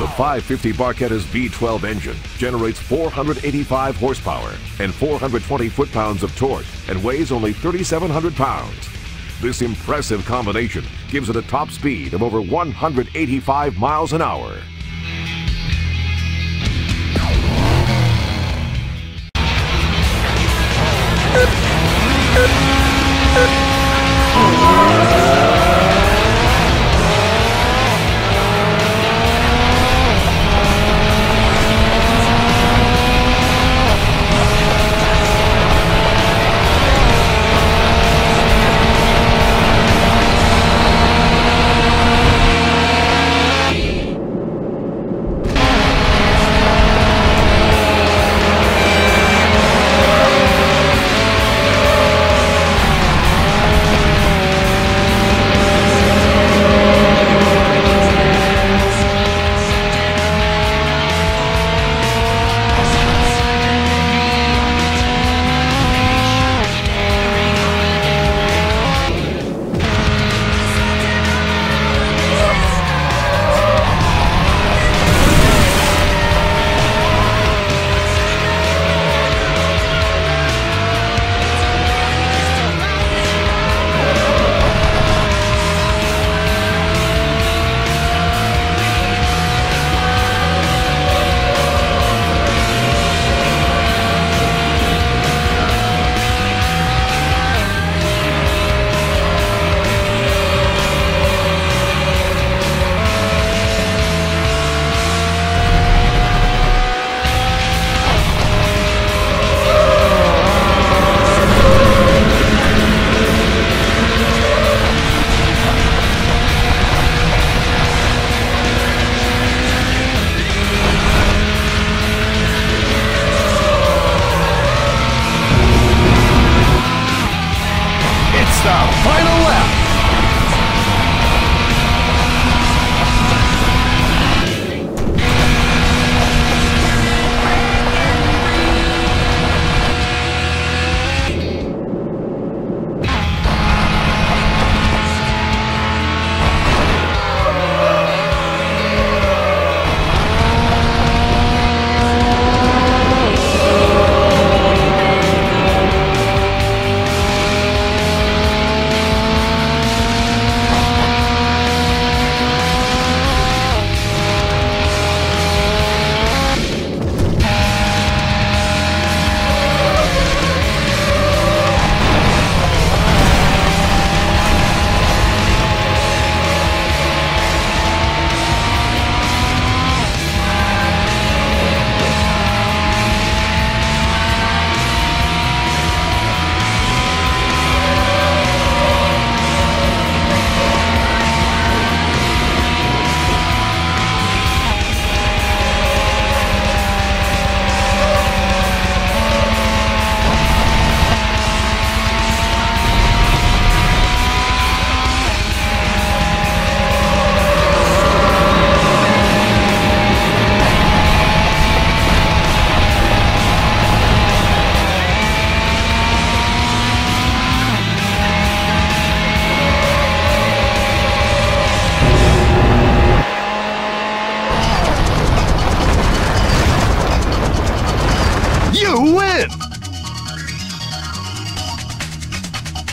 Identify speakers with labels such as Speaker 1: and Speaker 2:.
Speaker 1: The 550 Barchetta's V12 engine generates 485 horsepower and 420 foot-pounds of torque and weighs only 3,700 pounds. This impressive combination gives it a top speed of over 185 miles an hour.